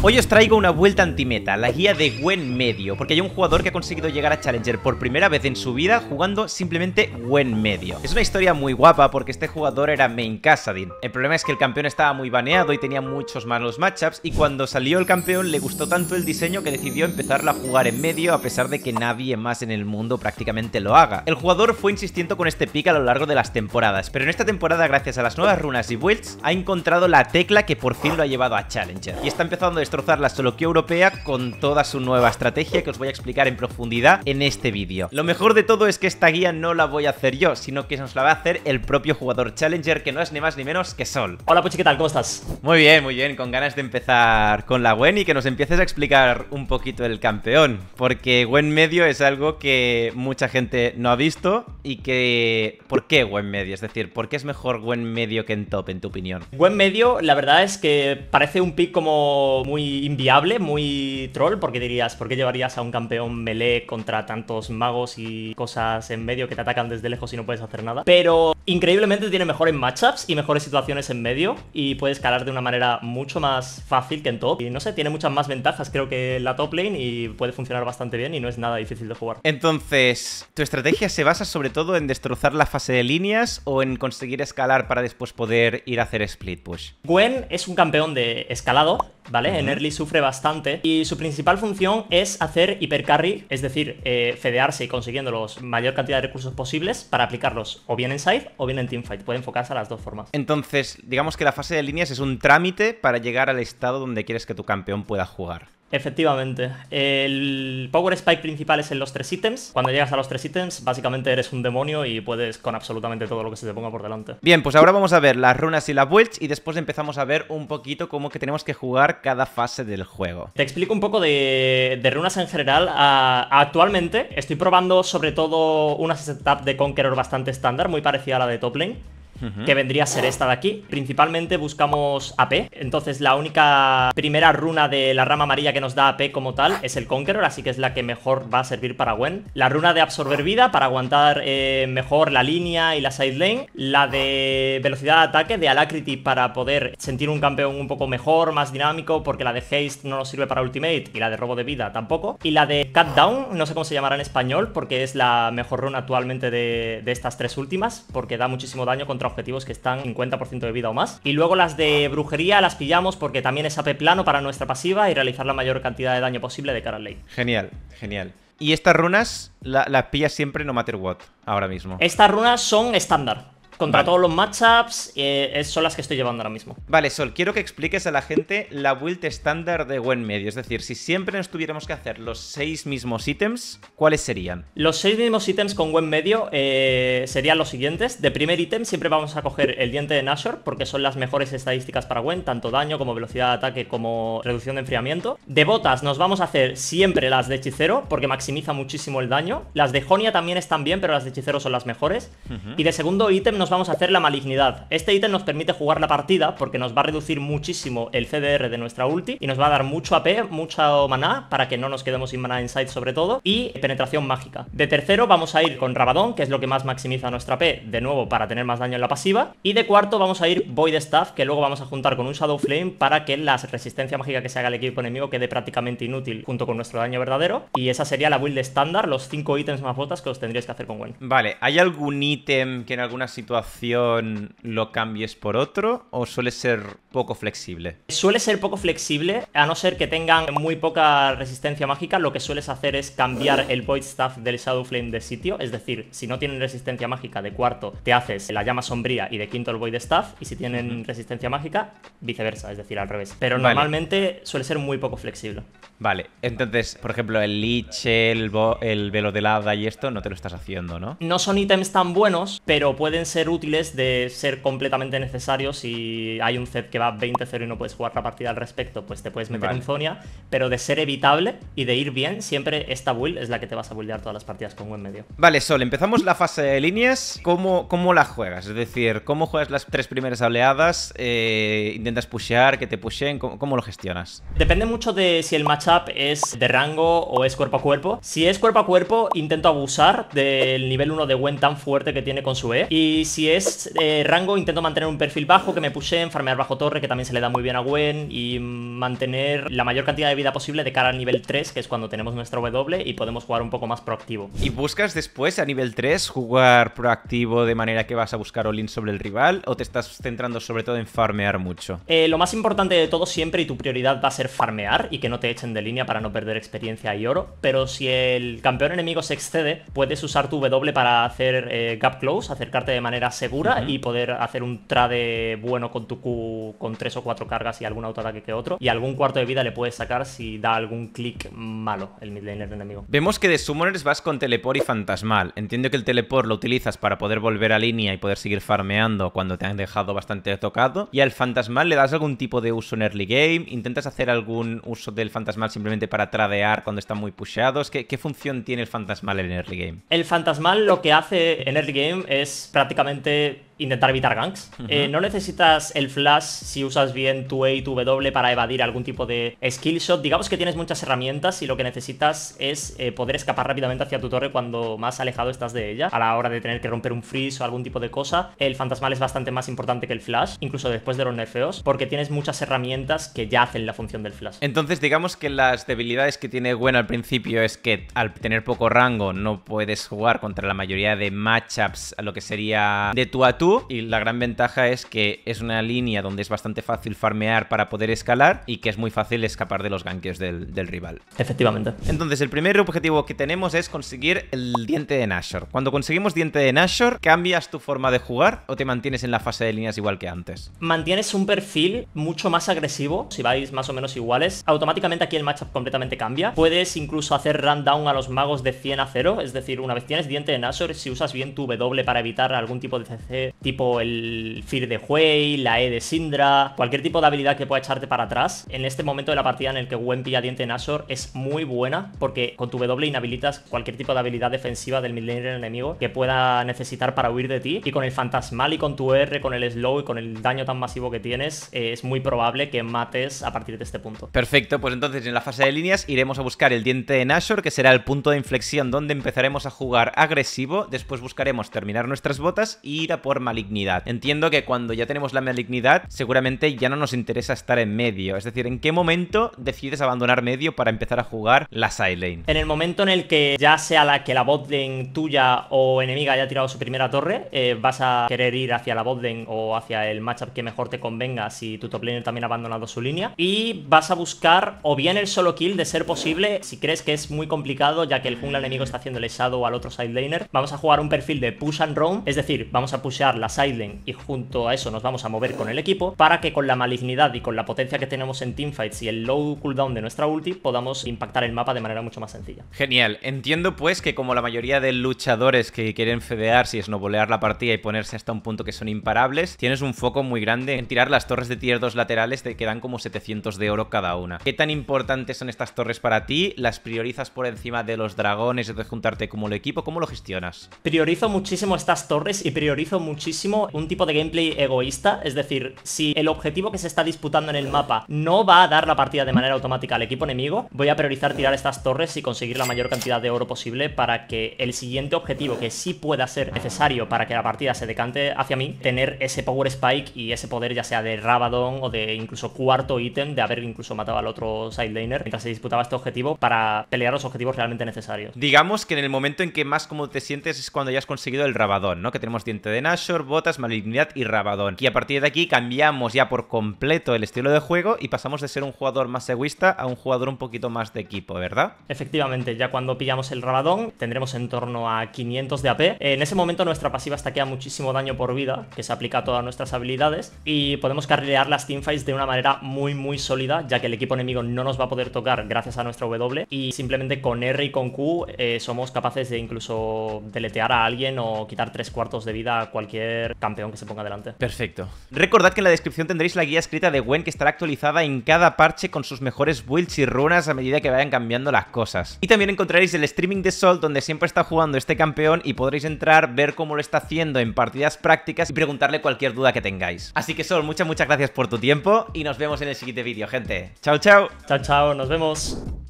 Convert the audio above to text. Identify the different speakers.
Speaker 1: Hoy os traigo una vuelta antimeta, la guía de Gwen medio, porque hay un jugador que ha conseguido llegar a Challenger por primera vez en su vida jugando simplemente Gwen medio. Es una historia muy guapa porque este jugador era main Casadin. El problema es que el campeón estaba muy baneado y tenía muchos malos matchups y cuando salió el campeón le gustó tanto el diseño que decidió empezarla a jugar en medio a pesar de que nadie más en el mundo prácticamente lo haga. El jugador fue insistiendo con este pick a lo largo de las temporadas, pero en esta temporada gracias a las nuevas runas y builds ha encontrado la tecla que por fin lo ha llevado a Challenger y está empezando a destrozar la soloquía europea con toda su nueva estrategia que os voy a explicar en profundidad en este vídeo. Lo mejor de todo es que esta guía no la voy a hacer yo, sino que nos la va a hacer el propio jugador Challenger, que no es ni más ni menos que Sol.
Speaker 2: Hola Puchi, ¿qué tal? ¿Cómo estás?
Speaker 1: Muy bien, muy bien, con ganas de empezar con la Gwen y que nos empieces a explicar un poquito el campeón, porque Gwen medio es algo que mucha gente no ha visto y que... ¿Por qué Gwen medio? Es decir, ¿por qué es mejor Gwen medio que en top, en tu opinión?
Speaker 2: Gwen medio, la verdad es que parece un pick como muy inviable, muy troll, porque dirías, ¿por qué llevarías a un campeón melee contra tantos magos y cosas en medio que te atacan desde lejos y no puedes hacer nada? Pero increíblemente tiene mejores matchups y mejores situaciones en medio y puede escalar de una manera mucho más fácil que en top. Y no sé, tiene muchas más ventajas creo que en la top lane y puede funcionar bastante bien y no es nada difícil de jugar.
Speaker 1: Entonces, ¿tu estrategia se basa sobre todo en destrozar la fase de líneas o en conseguir escalar para después poder ir a hacer split push?
Speaker 2: Gwen es un campeón de escalado, ¿vale? En early sufre bastante y su principal función es hacer hipercarry, es decir, eh, fedearse y consiguiendo la mayor cantidad de recursos posibles para aplicarlos o bien en side o bien en teamfight. Puede enfocarse a las dos formas.
Speaker 1: Entonces, digamos que la fase de líneas es un trámite para llegar al estado donde quieres que tu campeón pueda jugar.
Speaker 2: Efectivamente. El Power Spike principal es en los tres ítems. Cuando llegas a los tres ítems, básicamente eres un demonio y puedes con absolutamente todo lo que se te ponga por delante.
Speaker 1: Bien, pues ahora vamos a ver las runas y la builds y después empezamos a ver un poquito cómo que tenemos que jugar cada fase del juego.
Speaker 2: Te explico un poco de, de runas en general. Actualmente estoy probando sobre todo una setup de Conqueror bastante estándar, muy parecida a la de top lane que vendría a ser esta de aquí. Principalmente buscamos AP, entonces la única primera runa de la rama amarilla que nos da AP como tal es el Conqueror, así que es la que mejor va a servir para Gwen. La runa de absorber vida para aguantar eh, mejor la línea y la side lane. La de velocidad de ataque de Alacrity para poder sentir un campeón un poco mejor, más dinámico, porque la de Haste no nos sirve para Ultimate y la de robo de vida tampoco. Y la de Cut Down, no sé cómo se llamará en español, porque es la mejor runa actualmente de, de estas tres últimas, porque da muchísimo daño contra objetivos que están 50% de vida o más. Y luego las de brujería las pillamos porque también es AP plano para nuestra pasiva y realizar la mayor cantidad de daño posible de cara al lane.
Speaker 1: Genial, genial. Y estas runas las la pillas siempre no matter what, ahora mismo.
Speaker 2: Estas runas son estándar. Contra todos los matchups eh, son las que estoy llevando ahora mismo.
Speaker 1: Vale, Sol, quiero que expliques a la gente la build estándar de Gwen medio. Es decir, si siempre nos tuviéramos que hacer los seis mismos ítems, ¿cuáles serían?
Speaker 2: Los seis mismos ítems con Gwen medio eh, serían los siguientes. De primer ítem siempre vamos a coger el diente de Nashor, porque son las mejores estadísticas para Gwen, tanto daño como velocidad de ataque como reducción de enfriamiento. De botas nos vamos a hacer siempre las de hechicero, porque maximiza muchísimo el daño. Las de Jonia también están bien, pero las de hechicero son las mejores. Y de segundo ítem nos vamos a hacer la malignidad. Este ítem nos permite jugar la partida porque nos va a reducir muchísimo el CDR de nuestra ulti y nos va a dar mucho AP, mucho maná para que no nos quedemos sin maná inside sobre todo y penetración mágica. De tercero vamos a ir con Rabadón, que es lo que más maximiza nuestra AP, de nuevo para tener más daño en la pasiva. Y de cuarto vamos a ir Void Staff, que luego vamos a juntar con un Shadow Flame para que la resistencia mágica que se haga el equipo enemigo quede prácticamente inútil junto con nuestro daño verdadero. Y esa sería la build estándar, los 5 ítems más botas que os tendríais que hacer con Gwen.
Speaker 1: Vale, ¿hay algún ítem que en alguna situación lo cambies por otro o suele ser poco flexible?
Speaker 2: Suele ser poco flexible, a no ser que tengan muy poca resistencia mágica, lo que sueles hacer es cambiar el Void Staff del Shadow Flame de sitio, es decir, si no tienen resistencia mágica de cuarto, te haces la llama sombría y de quinto el Void Staff, y si tienen resistencia mágica, viceversa, es decir, al revés. Pero normalmente suele ser muy poco flexible.
Speaker 1: Vale, entonces, por ejemplo, el Lich, el, el velo de hada y esto no te lo estás haciendo, ¿no?
Speaker 2: No son ítems tan buenos, pero pueden ser útiles de ser completamente necesarios si hay un set que va 20-0 y no puedes jugar la partida al respecto, pues te puedes meter en Zonia, pero de ser evitable y de ir bien, siempre esta build es la que te vas a buildear todas las partidas con buen medio.
Speaker 1: Vale, Sol, empezamos la fase de líneas. ¿Cómo, cómo la juegas? Es decir, ¿cómo juegas las tres primeras oleadas? Eh, ¿Intentas pushear? ¿Que te pushen? ¿Cómo, lo gestionas?
Speaker 2: Depende mucho de si el matchup es de rango o es cuerpo a cuerpo. Si es cuerpo a cuerpo, intento abusar del nivel 1 de Gwen tan fuerte que tiene con su E. Y si si es eh, rango, intento mantener un perfil bajo, que me en farmear bajo torre, que también se le da muy bien a Gwen, y mantener la mayor cantidad de vida posible de cara al nivel 3, que es cuando tenemos nuestro W y podemos jugar un poco más proactivo.
Speaker 1: ¿Y buscas después a nivel 3 jugar proactivo de manera que vas a buscar all-in sobre el rival o te estás centrando sobre todo en farmear mucho?
Speaker 2: Eh, lo más importante de todo siempre y tu prioridad va a ser farmear y que no te echen de línea para no perder experiencia y oro, pero si el campeón enemigo se excede, puedes usar tu W para hacer eh, gap close, acercarte de manera segura y poder hacer un trade bueno con tu Q con 3 o 4 cargas y algún autoataque que otro, y algún cuarto de vida le puedes sacar si da algún clic malo el midlaner enemigo.
Speaker 1: Vemos que de summoners vas con teleport y fantasmal. Entiendo que el teleport lo utilizas para poder volver a línea y poder seguir farmeando cuando te han dejado bastante tocado, y al fantasmal le das algún tipo de uso en early game, intentas hacer algún uso del fantasmal simplemente para tradear cuando están muy pusheados, ¿qué, qué función tiene el fantasmal en early game?
Speaker 2: El fantasmal lo que hace en early game es prácticamente básicamente intentar evitar ganks. Eh, no necesitas el flash si usas bien tu E y tu W para evadir algún tipo de skill shot. Digamos que tienes muchas herramientas y lo que necesitas es eh, poder escapar rápidamente hacia tu torre cuando más alejado estás de ella. A la hora de tener que romper un freeze o algún tipo de cosa, el fantasmal es bastante más importante que el flash, incluso después de los nerfeos, porque tienes muchas herramientas que ya hacen la función del flash.
Speaker 1: Entonces, digamos que las debilidades que tiene Gwen al principio es que al tener poco rango no puedes jugar contra la mayoría de matchups a lo que sería de tú a tú y la gran ventaja es que es una línea donde es bastante fácil farmear para poder escalar y que es muy fácil escapar de los ganques del, rival.
Speaker 2: Efectivamente.
Speaker 1: Entonces el primer objetivo que tenemos es conseguir el diente de Nashor. Cuando conseguimos diente de Nashor, ¿cambias tu forma de jugar o te mantienes en la fase de líneas igual que antes?
Speaker 2: Mantienes un perfil mucho más agresivo, si vais más o menos iguales. Automáticamente aquí el matchup completamente cambia. Puedes incluso hacer rundown a los magos de 100 a 0, es decir, una vez tienes diente de Nashor, si usas bien tu W para evitar algún tipo de CC tipo el Fear de Huey, la E de Syndra, cualquier tipo de habilidad que pueda echarte para atrás. En este momento de la partida en el que Gwen pilla diente en Nashor es muy buena porque con tu W inhabilitas cualquier tipo de habilidad defensiva del midlaner enemigo que pueda necesitar para huir de ti. Y con el Fantasmal y con tu R, con el Slow y con el daño tan masivo que tienes, eh, es muy probable que mates a partir de este punto.
Speaker 1: Perfecto, pues entonces en la fase de líneas iremos a buscar el diente de Nashor, que será el punto de inflexión donde empezaremos a jugar agresivo. Después buscaremos terminar nuestras botas y ir a por Malik Entiendo que cuando ya tenemos la malignidad, seguramente ya no nos interesa estar en medio. Es decir, ¿en qué momento decides abandonar medio para empezar a jugar la side lane?
Speaker 2: En el momento en el que ya sea la que la bot lane tuya o enemiga haya tirado su primera torre, eh, vas a querer ir hacia la bot lane o hacia el matchup que mejor te convenga si tu top laner también ha abandonado su línea. Y vas a buscar o bien el solo kill de ser posible, si crees que es muy complicado, ya que el jungla enemigo está haciendo el shadow al otro side laner. Vamos a jugar un perfil de push and roam, es decir, vamos a pushear la sidelane y junto a eso nos vamos a mover con el equipo para que con la malignidad y con la potencia que tenemos en teamfights y el low cooldown de nuestra ulti podamos impactar el mapa de manera mucho más sencilla.
Speaker 1: Genial, entiendo pues que como la mayoría de luchadores que quieren fedear si es no volear la partida y ponerse hasta un punto que son imparables, tienes un foco muy grande en tirar las torres de tier 2 laterales que dan como 700 de oro cada una. ¿Qué tan importantes son estas torres para ti? ¿Las priorizas por encima de los dragones de juntarte como el equipo? ¿Cómo lo gestionas?
Speaker 2: Priorizo muchísimo estas torres y priorizo muchísimo un tipo de gameplay egoísta, es decir, si el objetivo que se está disputando en el mapa no va a dar la partida de manera automática al equipo enemigo, voy a priorizar tirar estas torres y conseguir la mayor cantidad de oro posible para que el siguiente objetivo que sí pueda ser necesario para que la partida se decante hacia mí, tener ese power spike y ese poder ya sea de Rabadon o de incluso cuarto ítem de haber incluso matado al otro side laner mientras se disputaba este objetivo para pelear los objetivos realmente necesarios.
Speaker 1: Digamos que en el momento en que más cómodo te sientes es cuando ya has conseguido el Rabadon, ¿no? Que tenemos diente de Botas, malignidad y Rabadón. Y a partir de aquí cambiamos ya por completo el estilo de juego y pasamos de ser un jugador más egoísta a un jugador un poquito más de equipo, ¿verdad?
Speaker 2: Efectivamente, ya cuando pillamos el Rabadón tendremos en torno a 500 de AP. En ese momento nuestra pasiva estaquea muchísimo daño por vida, que se aplica a todas nuestras habilidades, y podemos carrilear las teamfights de una manera muy muy sólida, ya que el equipo enemigo no nos va a poder tocar gracias a nuestra W, y simplemente con R y con Q eh, somos capaces de incluso deletear a alguien o quitar tres cuartos de vida a cualquier campeón que se ponga delante.
Speaker 1: Perfecto. Recordad que en la descripción tendréis la guía escrita de Gwen que estará actualizada en cada parche con sus mejores builds y runas a medida que vayan cambiando las cosas. Y también encontraréis el streaming de Sol donde siempre está jugando este campeón y podréis entrar, ver cómo lo está haciendo en partidas prácticas y preguntarle cualquier duda que tengáis. Así que Sol, muchas muchas gracias por tu tiempo y nos vemos en el siguiente vídeo, gente. Chao, chao.
Speaker 2: Chao, chao, nos vemos.